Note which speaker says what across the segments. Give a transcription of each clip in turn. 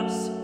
Speaker 1: us.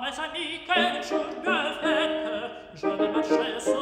Speaker 1: Mes amis, quel jour de je ne marchais